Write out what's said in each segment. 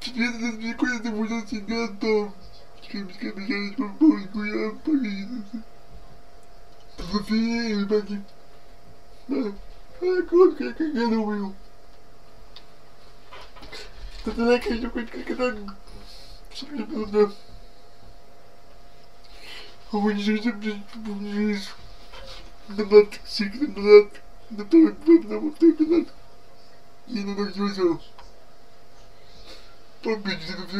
Сейчас никуда не буду себя там. Кемська бігає по польку, я поїду. Зофія, ребята. А, кнопка, як я думаю. Та ти лайка, що хоч как-то... Що я буду... А мені же це блядь, назад, сильно назад, на то, как на вот так назад. И на ног взял. por pedido de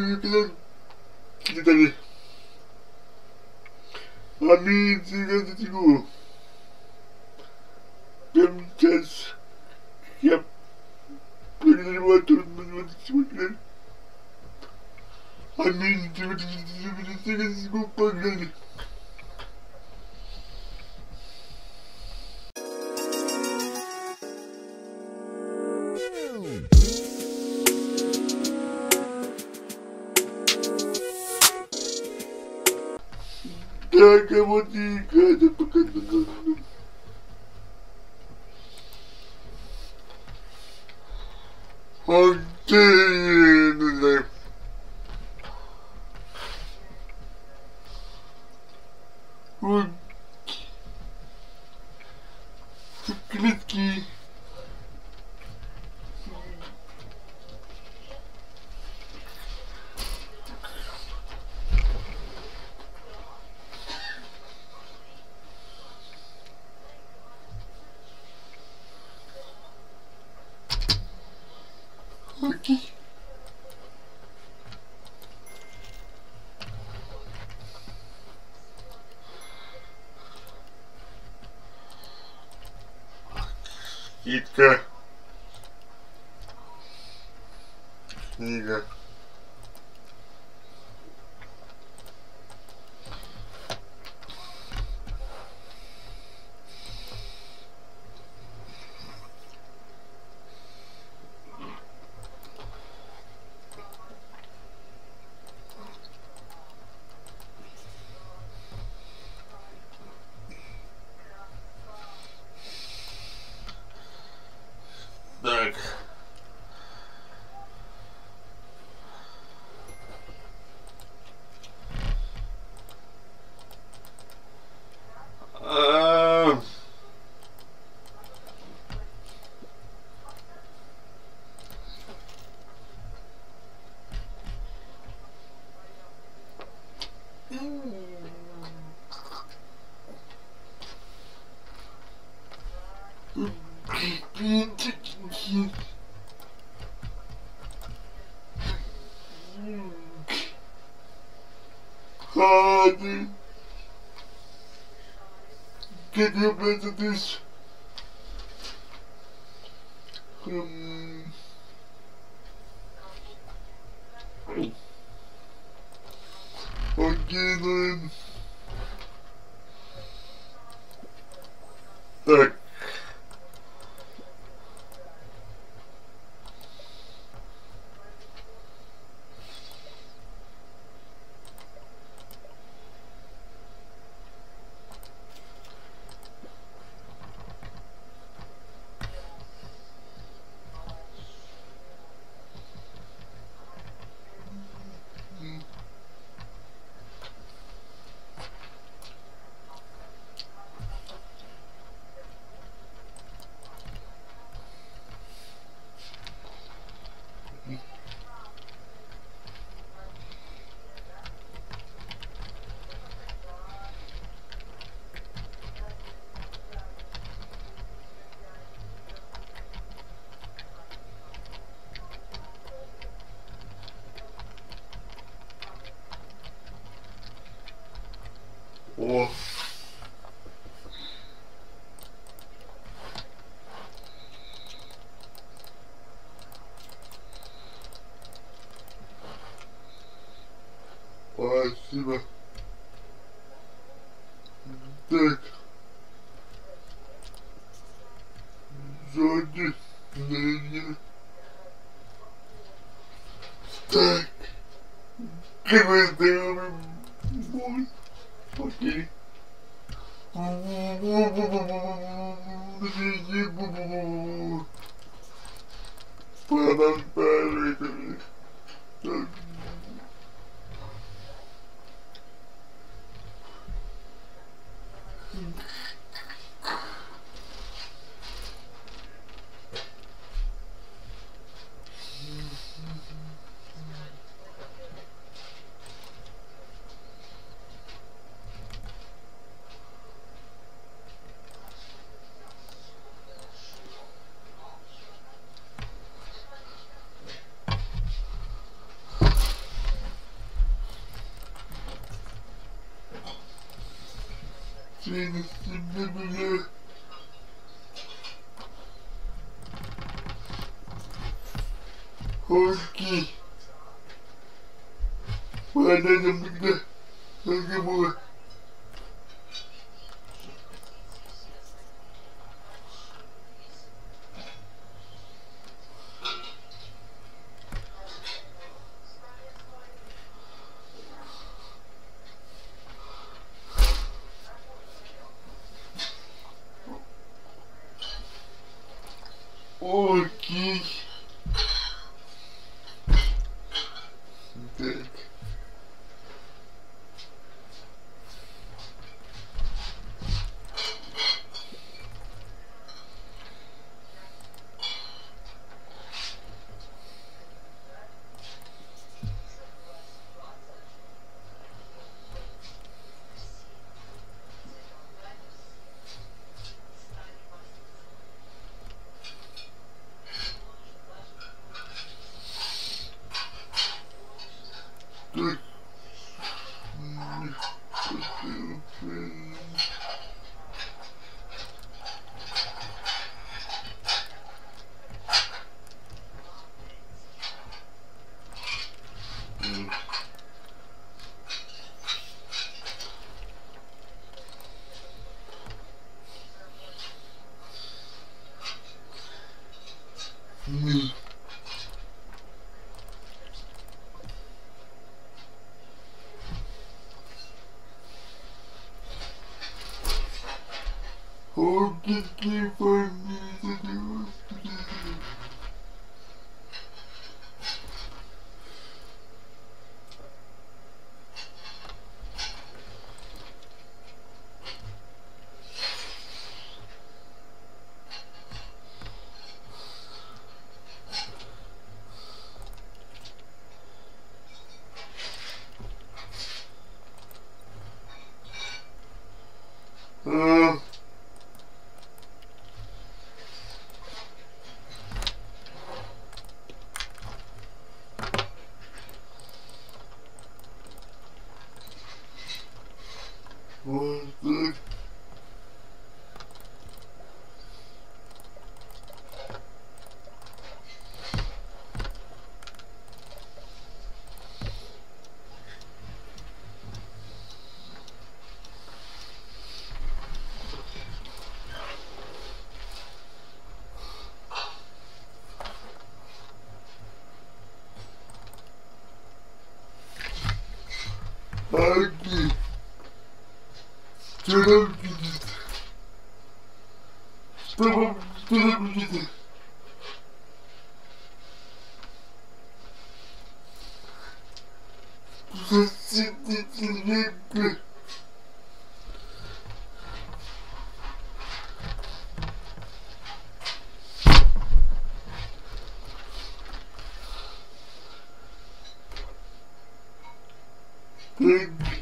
ali, A minha que eu Permitas que a perda de uma turma A minha intrigante tirou para grande. Caraca, Montinho, cara, pra caramba. Montinho, né? Okey Спасибо. Так. Seni şimdi bile Hoşki Uh, Thank you.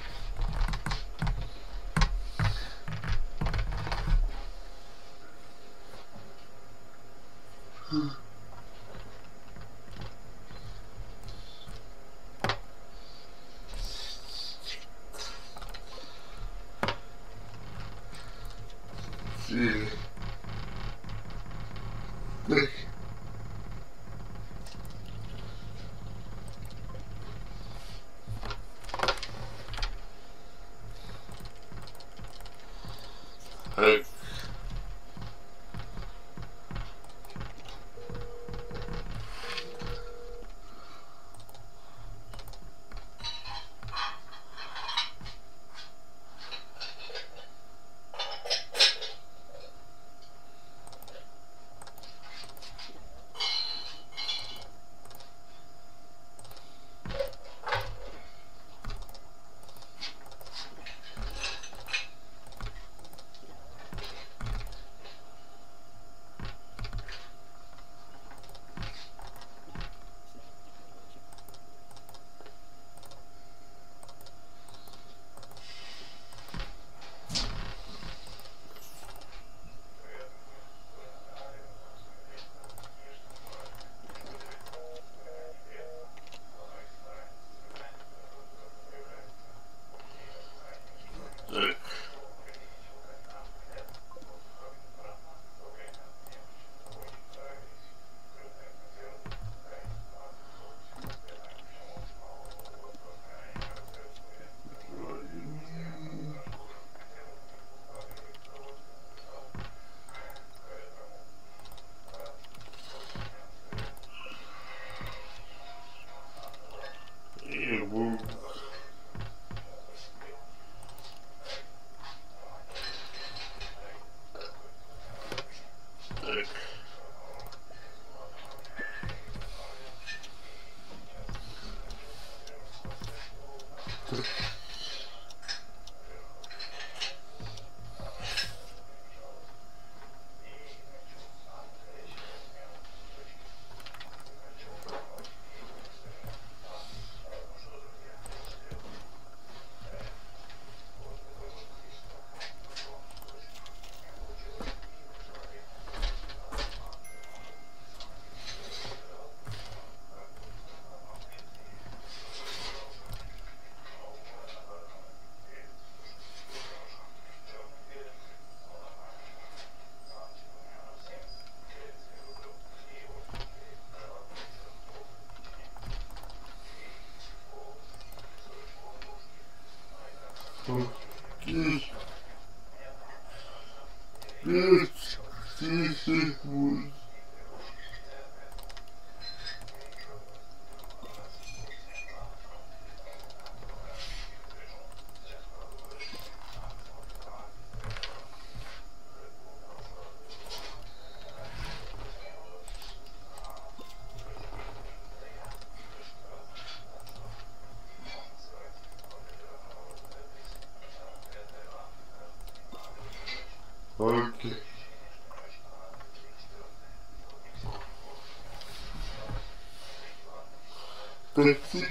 Plötzlich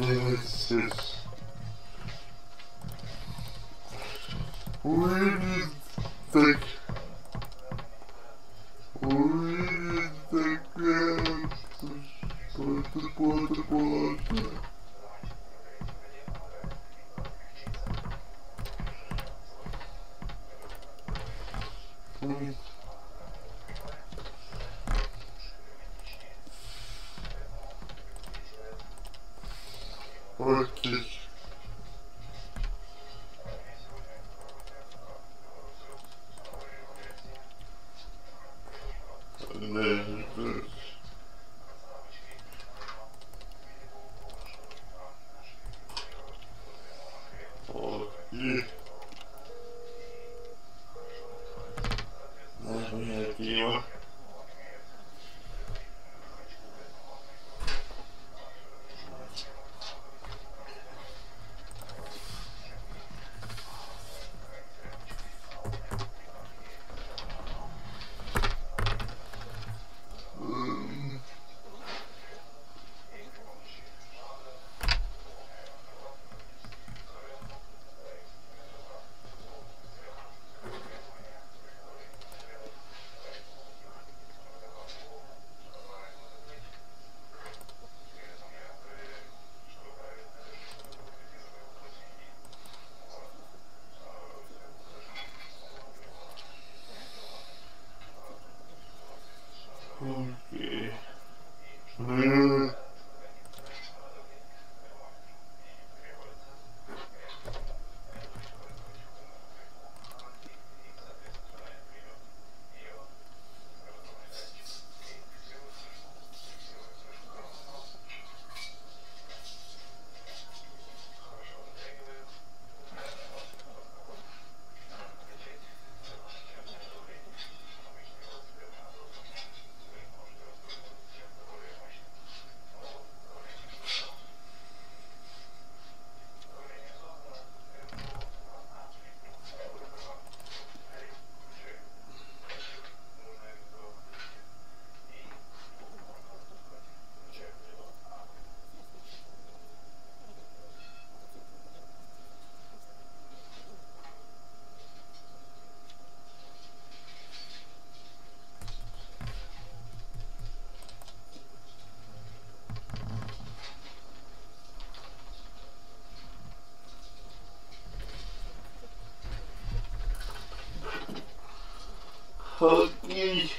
This is really thick. Really Okay.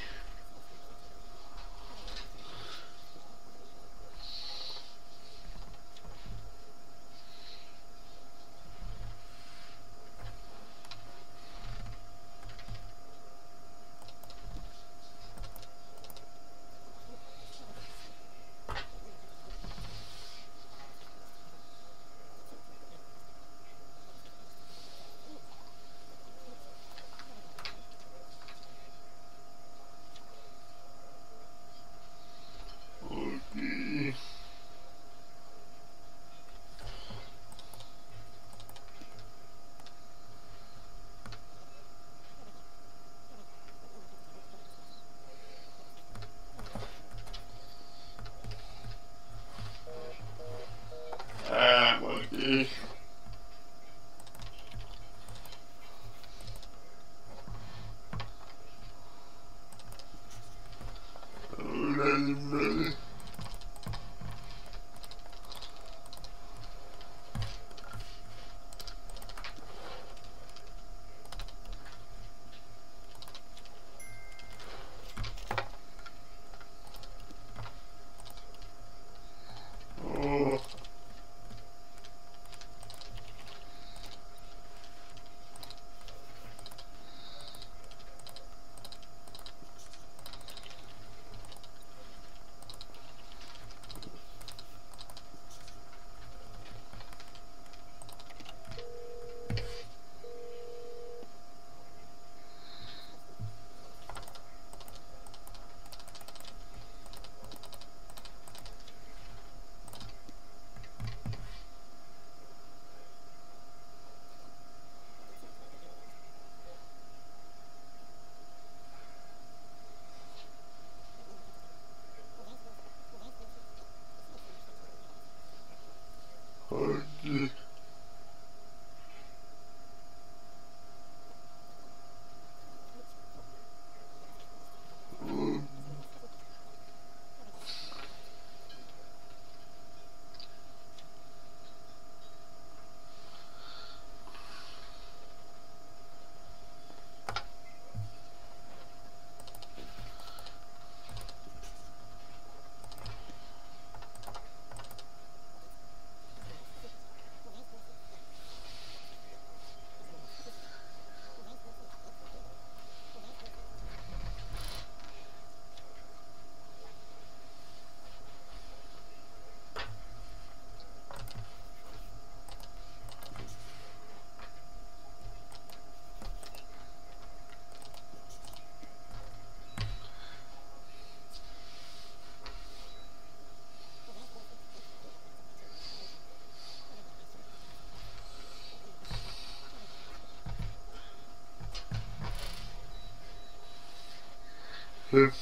Hep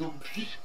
non plus.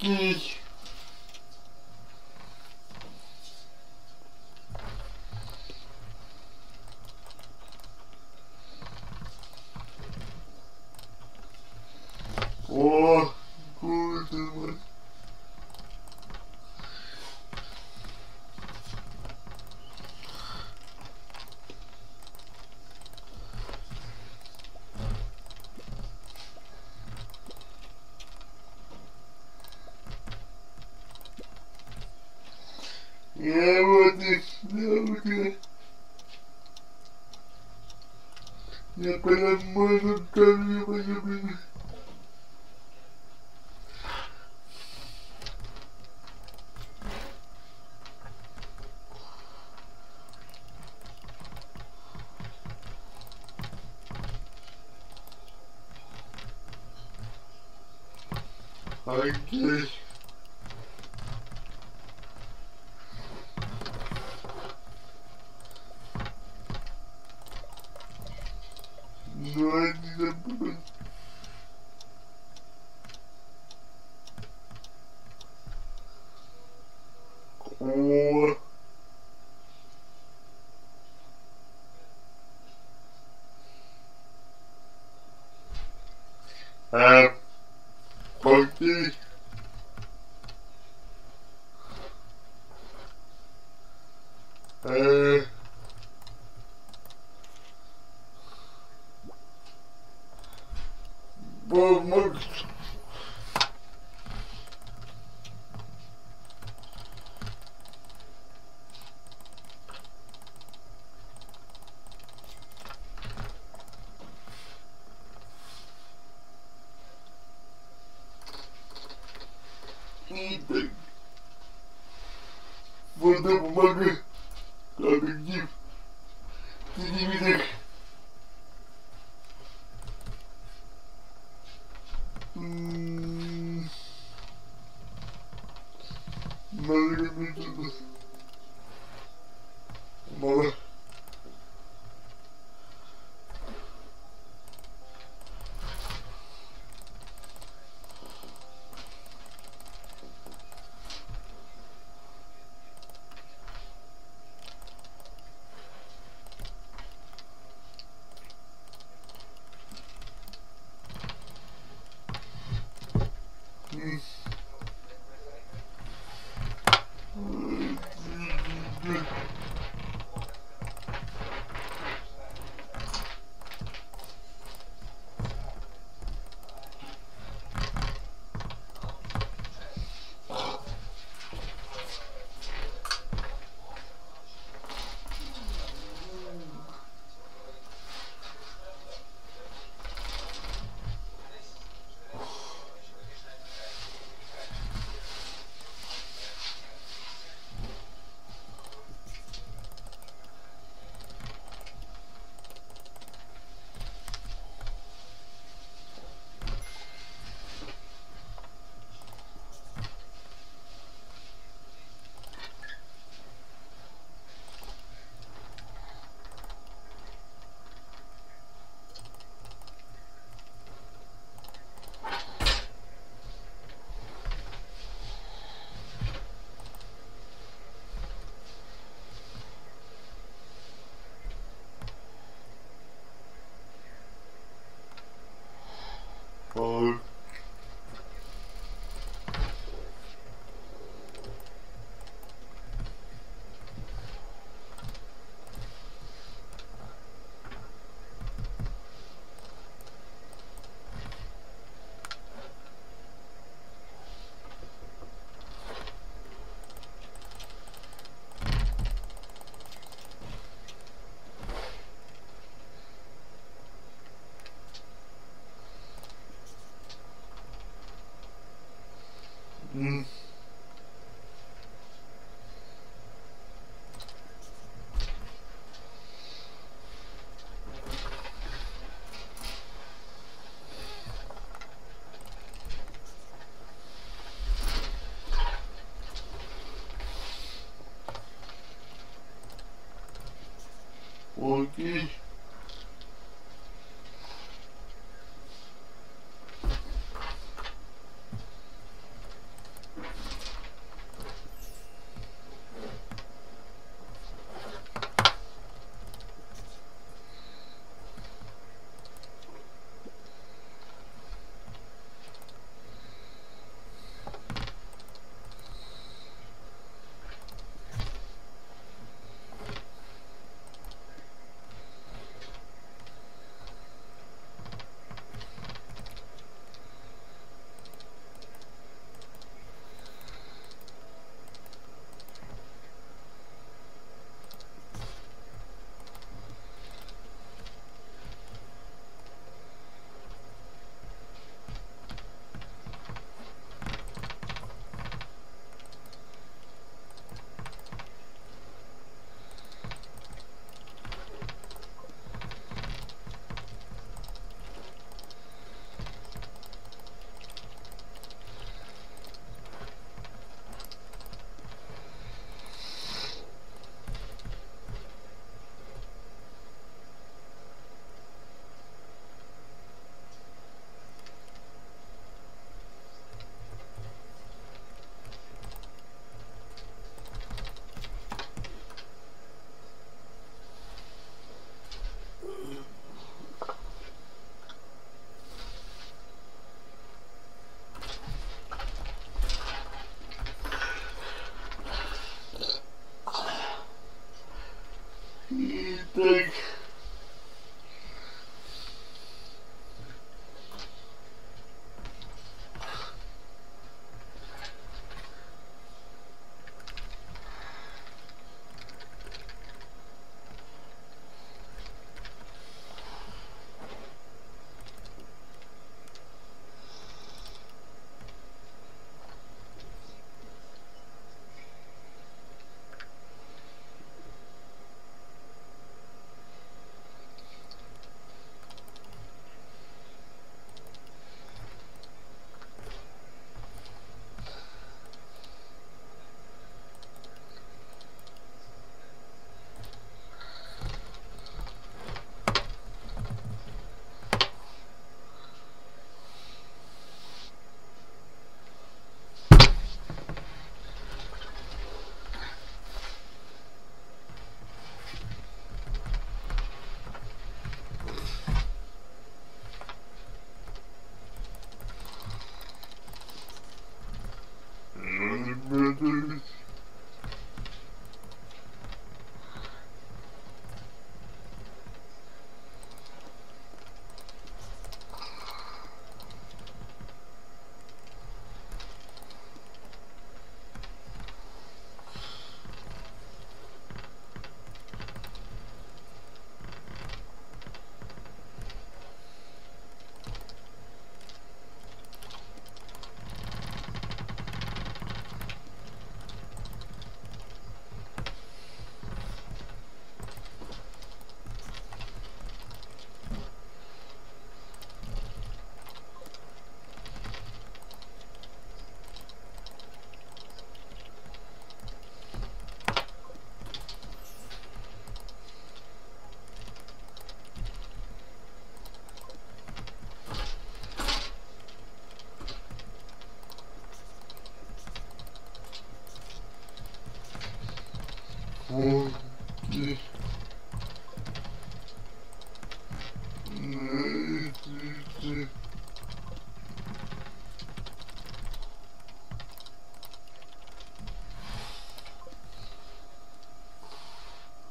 Huggy. Okay. No Idę. Wodę pomagę. Porque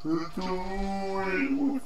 doing?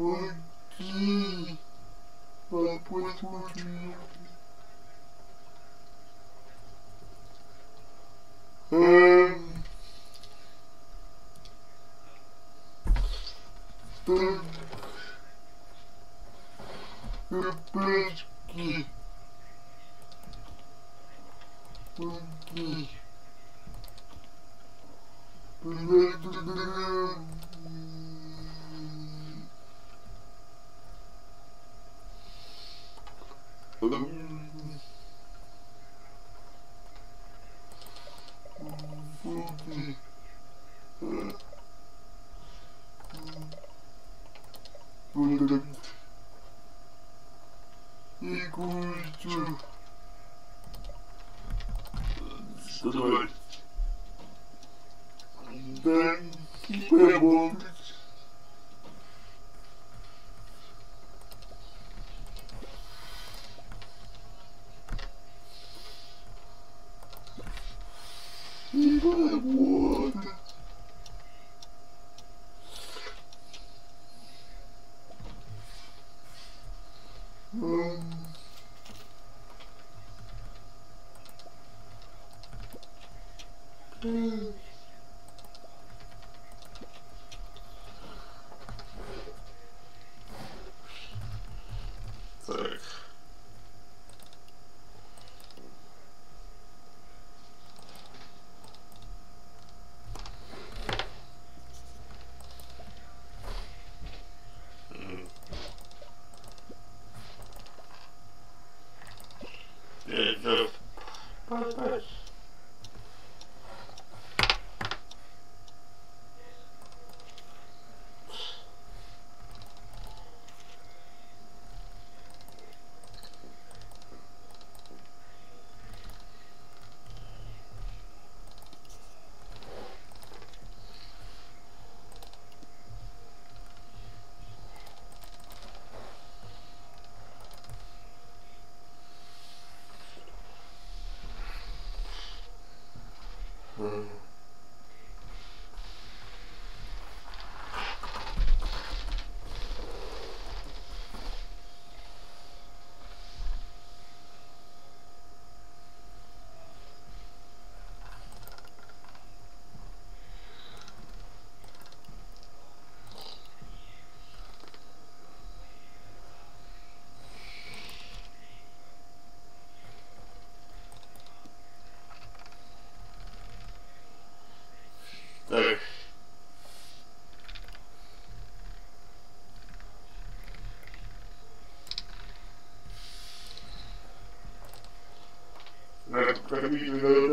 Petit. La petite. Euh... Petit. I on water. Camminare terra,